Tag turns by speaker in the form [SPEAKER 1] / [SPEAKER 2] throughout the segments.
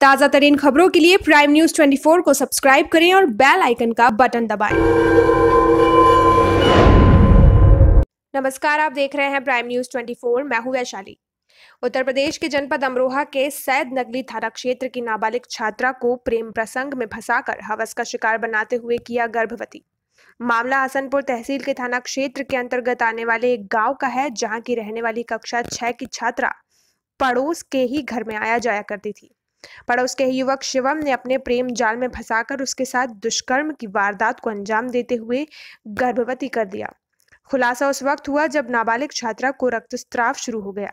[SPEAKER 1] ताज़ा तरीन खबरों के लिए प्राइम न्यूज़ 24 को सब्सक्राइब करें और बेल आइकन का बटन दबाएँ। नमस्कार, आप देख रहे हैं प्राइम न्यूज़ 24 मैं हूँ वैशाली। उत्तर प्रदेश के जनपद अमरोहा के सैद नगली थाना क्षेत्र की नाबालिग छात्रा को प्रेम प्रसंग में फंसाकर हवस का शिकार बनाते हुए किया गर्भवती। मामला हसनपुर तहसील के थाना क्षेत्र के अंतर्गत आने वाले एक गाँव का है, जहाँ की रहने वाली कक्षा छह की छात्रा पड़ोस के ही घर में आया जाया करती थी। पड़ोस के युवक शिवम ने अपने प्रेम जाल में फंसाकर उसके साथ दुष्कर्म की वारदात को अंजाम देते हुए गर्भवती कर दिया। खुलासा उस वक्त हुआ जब नाबालिग छात्रा को रक्तस्त्राव शुरू हो गया।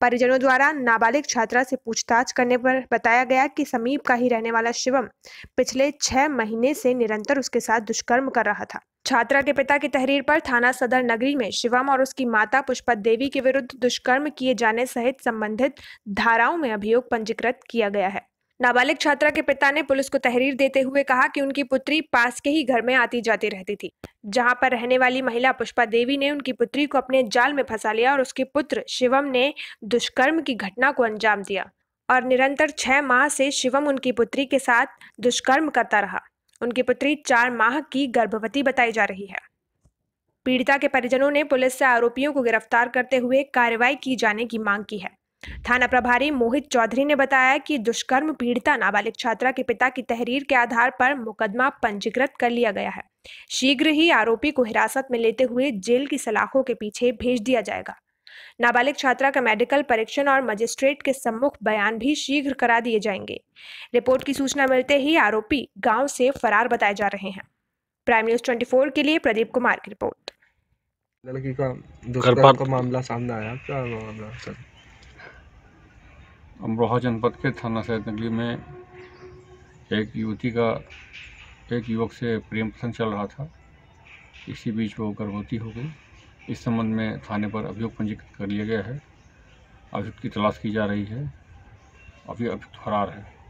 [SPEAKER 1] परिजनों द्वारा नाबालिग छात्रा से पूछताछ करने पर बताया गया कि समीप का ही रहने वाला शिवम पिछले छह महीने से निरंतर उसके साथ दुष्कर्म कर रहा था। छात्रा के पिता की तहरीर पर थाना सदर नगरी में शिवम और उसकी माता पुष्पा देवी के विरुद्ध दुष्कर्म किए जाने सहित संबंधित धाराओं में अभियोग पंजीकृत किया गया है। नाबालिग छात्रा के पिता ने पुलिस को तहरीर देते हुए कहा कि उनकी पुत्री पास के ही घर में आती जाती रहती थी, जहाँ पर रहने वाली महिला पुष्पा देवी ने उनकी पुत्री को अपने जाल में फंसा लिया और उसके पुत्र शिवम ने दुष्कर्म की घटना को अंजाम दिया। और निरंतर छह माह से शिवम उनकी पुत्री के साथ दुष्कर्म करता रहा। उनकी पुत्री चार माह की गर्भवती बताई जा रही है। पीड़िता के परिजनों ने पुलिस से आरोपियों को गिरफ़्तार करते हुए कार्रवाई की जाने की मांग की है। थाना प्रभारी मोहित चौधरी ने बताया कि दुष्कर्म पीड़िता नाबालिग छात्रा के पिता की तहरीर के आधार पर मुकदमा पंजीकृत कर लिया गया है। शीघ्र ही आरोपी को हिरासत में लेते हुए जेल की सलाखों के पीछे भेज दिया जाएगा। नाबालिग छात्रा का मेडिकल परीक्षण और मजिस्ट्रेट के सम्मुख बयान भी शीघ्र करा दिए जाएँगे। रिपोर्ट की सूचना मिलते ही आरोपी गाँव से फरार बताए जा रहे हैं। प्राइम न्यूज़ 24 के लिए प्रदीप कुमार की रिपोर्ट।
[SPEAKER 2] लड़की का दुष्कर्म का मामला सामने आया। क्या मामला सर?
[SPEAKER 3] अमरोहा जनपद के थाना सैद नगरी में एक युवती का एक युवक से प्रेम प्रसंग चल रहा था। इसी बीच वो गर्भवती हो गई। इस संबंध में थाने पर अभियोग पंजीकृत कर लिया गया है। अभियुक्त की तलाश की जा रही है। अभी अभियुक्त फरार है।